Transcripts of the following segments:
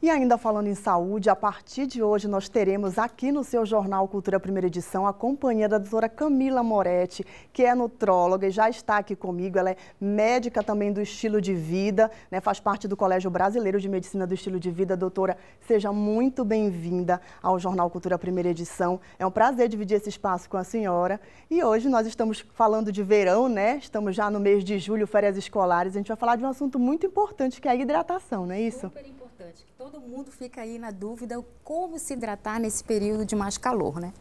E ainda falando em saúde, a partir de hoje nós teremos aqui no seu Jornal Cultura Primeira Edição a companhia da doutora Camila Moretti, que é nutróloga e já está aqui comigo. Ela é médica também do estilo de vida, né? faz parte do Colégio Brasileiro de Medicina do Estilo de Vida. Doutora, seja muito bem-vinda ao Jornal Cultura Primeira Edição. É um prazer dividir esse espaço com a senhora. E hoje nós estamos falando de verão, né? Estamos já no mês de julho, férias escolares. A gente vai falar de um assunto muito importante que é a hidratação, não é isso? Super importante, que todo mundo fica aí na dúvida como se hidratar nesse período de mais calor, né?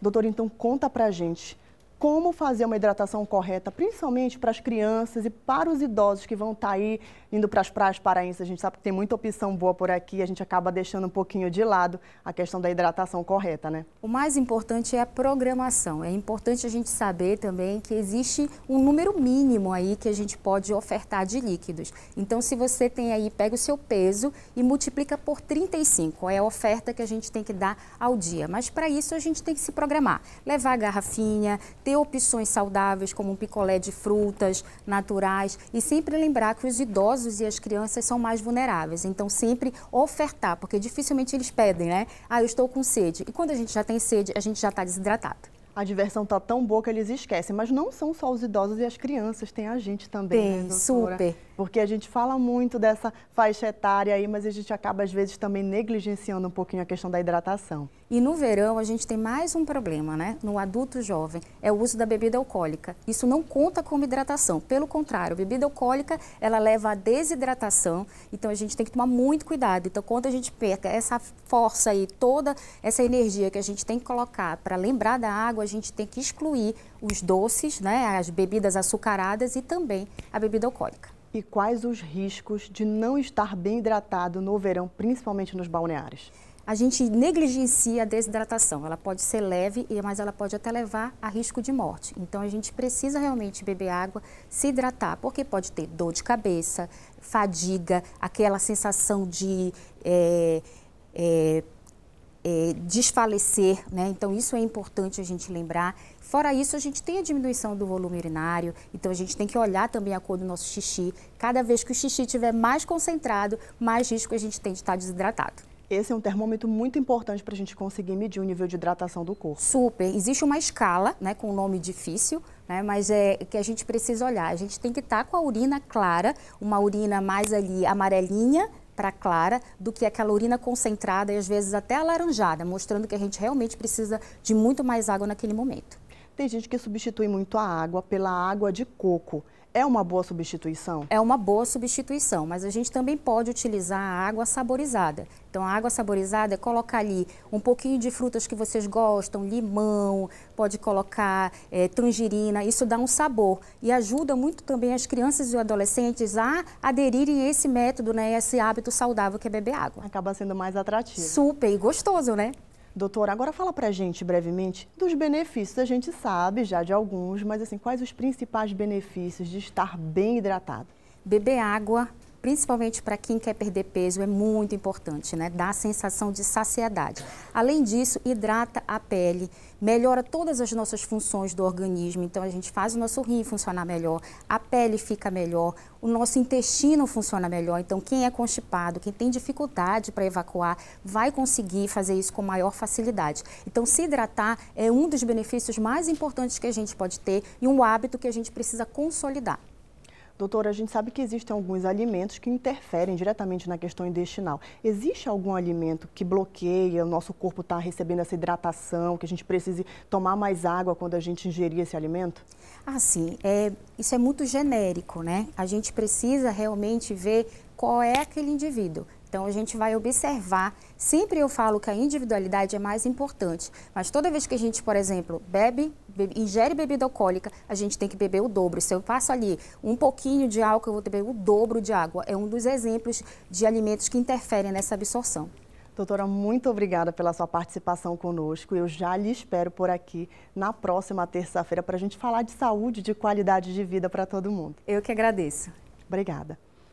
Doutor, então conta pra gente como fazer uma hidratação correta, principalmente para as crianças e para os idosos que vão estar tá aí indo para as praias paraenses. A gente sabe que tem muita opção boa por aqui, a gente acaba deixando um pouquinho de lado a questão da hidratação correta, né? O mais importante é a programação. É importante a gente saber também que existe um número mínimo aí que a gente pode ofertar de líquidos. Então, se você tem aí, pega o seu peso e multiplica por 35. É a oferta que a gente tem que dar ao dia. Mas para isso a gente tem que se programar. Levar a garrafinha, ter opções saudáveis como um picolé de frutas naturais e sempre lembrar que os idosos e as crianças são mais vulneráveis. Então sempre ofertar, porque dificilmente eles pedem, né? Ah, eu estou com sede. E quando a gente já tem sede, a gente já está desidratado a diversão tá tão boa que eles esquecem. Mas não são só os idosos e as crianças, tem a gente também. Tem, né, super. Porque a gente fala muito dessa faixa etária aí, mas a gente acaba às vezes também negligenciando um pouquinho a questão da hidratação. E no verão a gente tem mais um problema, né? No adulto jovem, é o uso da bebida alcoólica. Isso não conta como hidratação. Pelo contrário, a bebida alcoólica, ela leva à desidratação. Então a gente tem que tomar muito cuidado. Então quando a gente perca essa força aí, toda essa energia que a gente tem que colocar para lembrar da água, gente tem que excluir os doces, né, as bebidas açucaradas e também a bebida alcoólica. E quais os riscos de não estar bem hidratado no verão, principalmente nos balneários? A gente negligencia a desidratação. Ela pode ser leve, mas ela pode até levar a risco de morte. Então a gente precisa realmente beber água, se hidratar, porque pode ter dor de cabeça, fadiga, aquela sensação de é, é, é, desfalecer, né? Então isso é importante a gente lembrar. Fora isso, a gente tem a diminuição do volume urinário, então a gente tem que olhar também a cor do nosso xixi. Cada vez que o xixi estiver mais concentrado, mais risco a gente tem de estar desidratado. Esse é um termômetro muito importante para a gente conseguir medir o nível de hidratação do corpo. Super. Existe uma escala, né, com um nome difícil, né, mas é que a gente precisa olhar. A gente tem que estar com a urina clara, uma urina mais ali amarelinha, para clara do que aquela urina concentrada e às vezes até alaranjada, mostrando que a gente realmente precisa de muito mais água naquele momento. Tem gente que substitui muito a água pela água de coco. É uma boa substituição? É uma boa substituição, mas a gente também pode utilizar a água saborizada. Então, a água saborizada é colocar ali um pouquinho de frutas que vocês gostam, limão, pode colocar é, tangerina, isso dá um sabor e ajuda muito também as crianças e os adolescentes a aderirem a esse método, né, esse hábito saudável que é beber água. Acaba sendo mais atrativo. Super e gostoso, né? Doutora, agora fala pra gente brevemente dos benefícios. A gente sabe já de alguns, mas assim, quais os principais benefícios de estar bem hidratado? Beber água principalmente para quem quer perder peso, é muito importante, né? Dá a sensação de saciedade. Além disso, hidrata a pele, melhora todas as nossas funções do organismo. Então, a gente faz o nosso rim funcionar melhor, a pele fica melhor, o nosso intestino funciona melhor. Então, quem é constipado, quem tem dificuldade para evacuar, vai conseguir fazer isso com maior facilidade. Então, se hidratar é um dos benefícios mais importantes que a gente pode ter e um hábito que a gente precisa consolidar. Doutora, a gente sabe que existem alguns alimentos que interferem diretamente na questão intestinal. Existe algum alimento que bloqueia, o nosso corpo está recebendo essa hidratação, que a gente precise tomar mais água quando a gente ingerir esse alimento? Ah, sim. É, isso é muito genérico, né? A gente precisa realmente ver qual é aquele indivíduo. Então a gente vai observar. Sempre eu falo que a individualidade é mais importante, mas toda vez que a gente, por exemplo, bebe, bebe, ingere bebida alcoólica, a gente tem que beber o dobro. Se eu passo ali um pouquinho de álcool, eu vou beber o dobro de água. É um dos exemplos de alimentos que interferem nessa absorção. Doutora, muito obrigada pela sua participação conosco. Eu já lhe espero por aqui na próxima terça-feira para a gente falar de saúde, de qualidade de vida para todo mundo. Eu que agradeço. Obrigada.